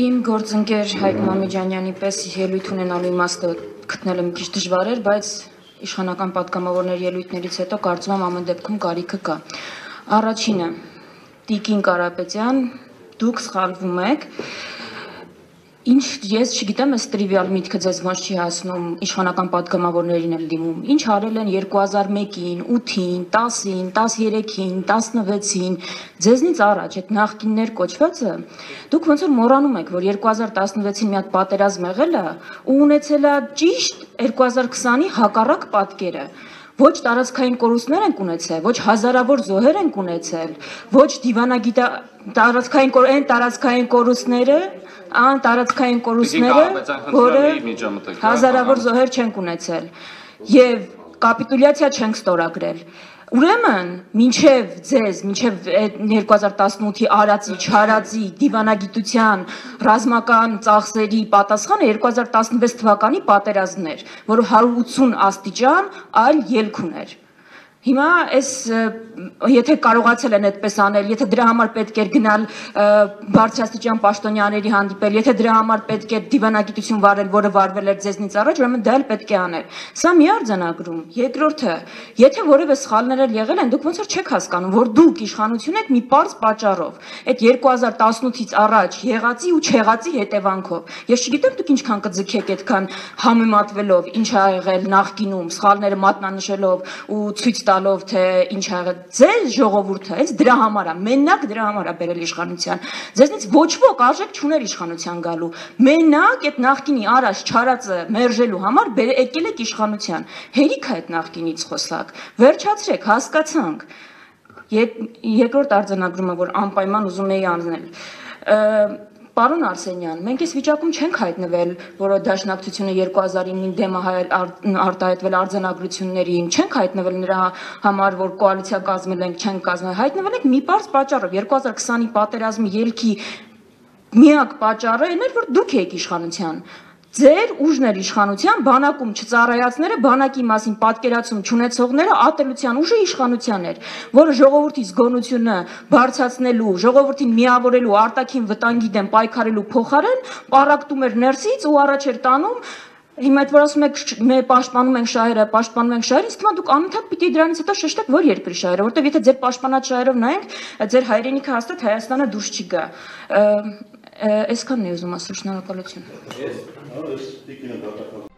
Իմ գործընկեր Հայկ Մամիջանյանի պես ելույթ ունենալու իմաստը գտնելը մի քիչ դժվար էր, բայց իշխանական պատգամավորներ ելույթներից հետո կարծում եմ ամեն դեպքում կարիքը կա։ Առաջինը՝ Տիկին Կարապետյան, դուք սխալվում եք։ Ինչ ես չգիտեմ, այս տրիվիալ միտքը ձեզ ոնց չի հասնում, իշխանական падգամավորներին եմ դիմում։ Ինչ արել են 2001-ին, 8-ին, 10-ին, 13-ին, 16-ին, ձեզնից առաջ այդ նախկիններ կոչվածը, դուք ոնց որ մոռանում եք, որ 2016-ին մի հատ պատերազմ եղել է ու ունեցել է ճիշտ 2020-ի հակառակ պատկերը ոչ տարածքային կորուստներ են ունեցել, ոչ հազարավոր զոհեր են ունեցել, ոչ դիվանագիտա տարածքային այն տարածքային կորուստները, ան տարածքային կորուստները, որը հազարավոր զոհեր չեն ունեցել եւ կապիտուլյացիա չենք ստորագրել։ Ուրեմն, մինչև ձեզ, մինչև 2018-ի արածի, չարածի, դիվանագիտության, ռազմական ծախսերի պատասխանը 2016 թվականի պատերազմն էր, որը 180 աստիճան այլ ելք ուներ։ Հիմա այս եթե կարողացել են այդպես անել, եթե դրա համար պետք էր գնալ բարձրաստիճան պաշտոնյաների հանդիպել, եթե դրա համար պետք էր դիվանագիտություն վարել, որը վարվել էր ձեզնից առաջ, ուրեմն դա էլ պետք է անել։ Սա մի արձանագրում։ Երկրորդը, եթե որևէ սխալներ էլ եղել են, դուք ոնց որ չեք հասկանում, որ դուք իշխանություն եք մի པարզ պատճառով։ Այդ 2018-ից առաջ եղածի ու չեղածի հետևանքով։ Ես չգիտեմ դուք ինչքան կձգեք այդքան համեմատվելով ինչ ա եղել նախկինում, սխալները մատնանշելով ու ցույց տալով, թե ինչ ա եղել։ Ձեր ժողովուրդը հենց դրա համար է, մենակ դրա համար է բերել իշխանության։ Ձեզնից ոչ ոք արժեք չուներ իշխանության գալու։ Մենակ այդ նախկինի առաջ չարածը մերժելու համար եկել եք իշխանության։ Հերիք է այդ նախկինից խոսակ։ Վերջացրեք, հասկացանք։ Երկրորդ արձանագրումը, որ անպայման ուզում էի անձնել Պարոն Արսենյան, մենք այս վիճակում չենք հայտնվել, որ դաշնակցությունը 2009-ին դեմ արտահայտվել արձանագրություններին, չենք հայտնվել նրա համար, որ կոալիցիա կազմել ենք, չենք կազմել, հայտնվել ենք մի բարձ պատճառով 2020-ի պատերազմի ելքի միակ պատճառը այն էր, որ դուք եք իշխանության ձեր ուժներ իշխանության բանակում չծառայացները բանակի մասին պատկերացում չունեցողները ատելության ուժը իշխանության էր, որը ժողովրդի զգոնությունը բարձրացնելու, ժողովրդին միավորելու, արտաքին վտանգի դեմ պայքարելու փոխարեն պարակտում էր ներսից ու առաջ էր տանում Հիմա այդ որ ասում եք մեր պաշտպանում ենք շահերը, պաշտպանում ենք շահերը, թվում է դուք անընդհատ պիտի դրանից հետո շեշտեք որ երկրի շահերը, որտեվ եթե ձեր պաշտպանած շահերով նայենք, ձեր հայրենիքը հաստատ Հայաստանը դուրս չի գա։ Այսքանն է ուզում ասել, շնորհակալություն։ Ես, Now, speaking of data